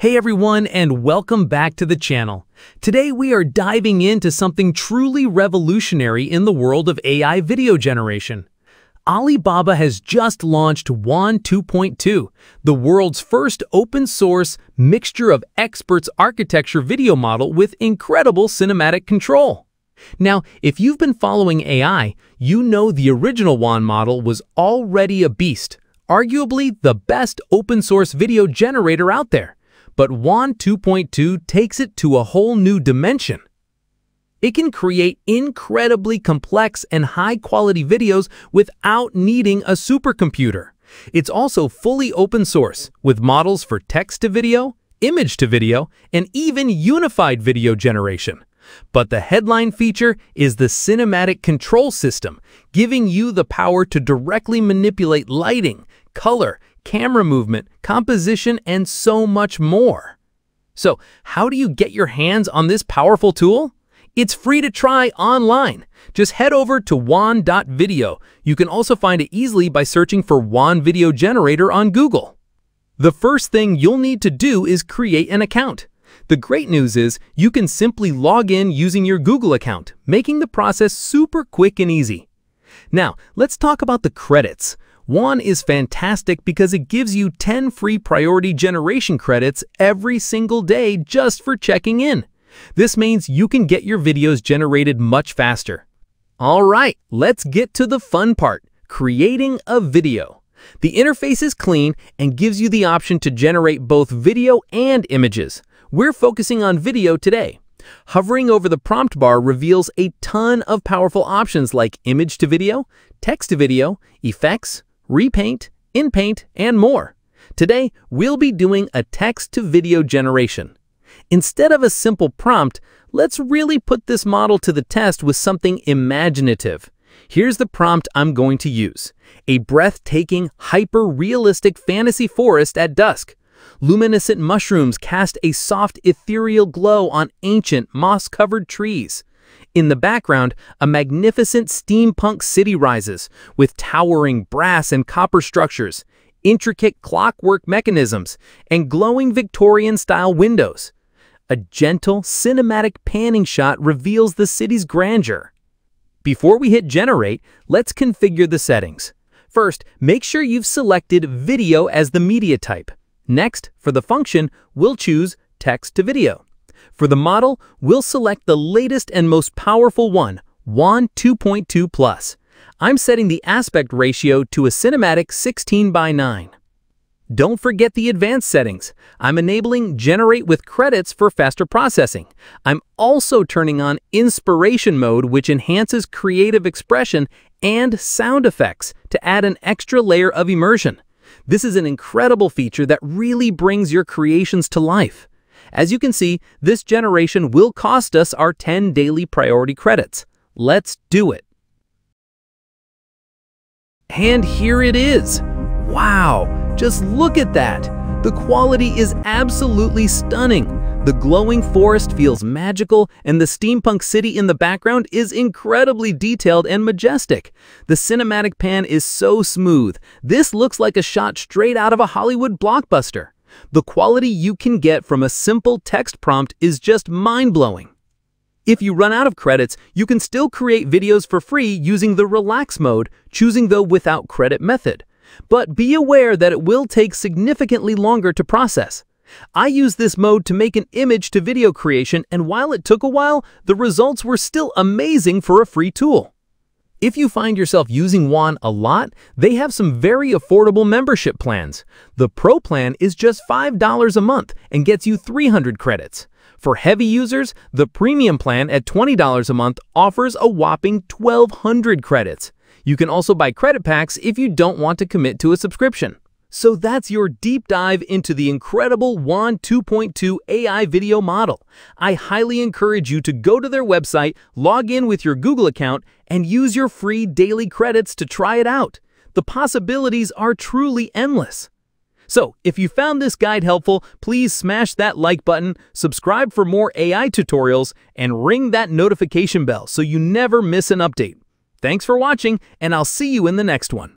Hey everyone and welcome back to the channel. Today we are diving into something truly revolutionary in the world of AI video generation. Alibaba has just launched Wan 2.2, the world's first open-source mixture of experts architecture video model with incredible cinematic control. Now, if you've been following AI, you know the original Wan model was already a beast, arguably the best open-source video generator out there but Wan 2.2 takes it to a whole new dimension. It can create incredibly complex and high-quality videos without needing a supercomputer. It's also fully open source, with models for text-to-video, image-to-video, and even unified video generation. But the headline feature is the Cinematic Control System, giving you the power to directly manipulate lighting, color, camera movement, composition, and so much more. So how do you get your hands on this powerful tool? It's free to try online. Just head over to wan.video. You can also find it easily by searching for Wan Video Generator on Google. The first thing you'll need to do is create an account. The great news is you can simply log in using your Google account, making the process super quick and easy. Now, let's talk about the credits. Wan is fantastic because it gives you 10 free priority generation credits every single day just for checking in. This means you can get your videos generated much faster. Alright, let's get to the fun part, creating a video. The interface is clean and gives you the option to generate both video and images. We're focusing on video today. Hovering over the prompt bar reveals a ton of powerful options like image to video, text to video, effects, repaint, inpaint, and more. Today, we'll be doing a text-to-video generation. Instead of a simple prompt, let's really put this model to the test with something imaginative. Here's the prompt I'm going to use. A breathtaking, hyper-realistic fantasy forest at dusk. Luminescent mushrooms cast a soft ethereal glow on ancient, moss-covered trees. In the background, a magnificent steampunk city rises, with towering brass and copper structures, intricate clockwork mechanisms, and glowing Victorian-style windows. A gentle, cinematic panning shot reveals the city's grandeur. Before we hit Generate, let's configure the settings. First, make sure you've selected Video as the media type. Next, for the function, we'll choose Text to Video. For the model, we'll select the latest and most powerful one, Wan 2.2 Plus. I'm setting the aspect ratio to a cinematic 16 by 9. Don't forget the advanced settings. I'm enabling Generate with credits for faster processing. I'm also turning on Inspiration mode, which enhances creative expression and sound effects to add an extra layer of immersion. This is an incredible feature that really brings your creations to life. As you can see, this generation will cost us our 10 daily priority credits. Let's do it. And here it is. Wow, just look at that. The quality is absolutely stunning. The glowing forest feels magical, and the steampunk city in the background is incredibly detailed and majestic. The cinematic pan is so smooth. This looks like a shot straight out of a Hollywood blockbuster. The quality you can get from a simple text prompt is just mind-blowing. If you run out of credits, you can still create videos for free using the Relax mode, choosing the Without Credit method. But be aware that it will take significantly longer to process. I used this mode to make an image to video creation, and while it took a while, the results were still amazing for a free tool. If you find yourself using Wan a lot, they have some very affordable membership plans. The Pro plan is just $5 a month and gets you 300 credits. For heavy users, the Premium plan at $20 a month offers a whopping 1,200 credits. You can also buy credit packs if you don't want to commit to a subscription. So that's your deep dive into the incredible Wan 2.2 AI video model. I highly encourage you to go to their website, log in with your Google account, and use your free daily credits to try it out. The possibilities are truly endless. So, if you found this guide helpful, please smash that like button, subscribe for more AI tutorials, and ring that notification bell so you never miss an update. Thanks for watching, and I'll see you in the next one.